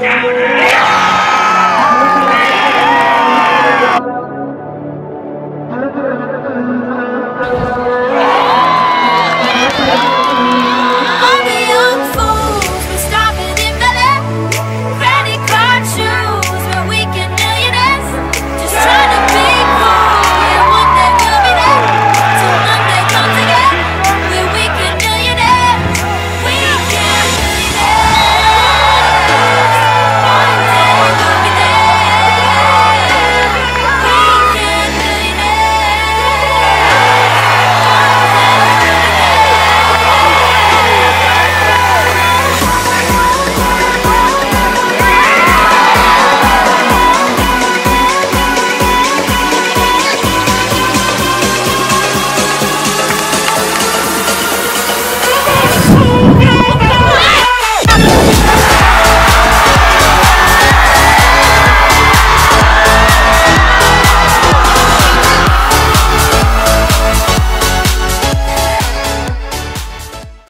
Yeah.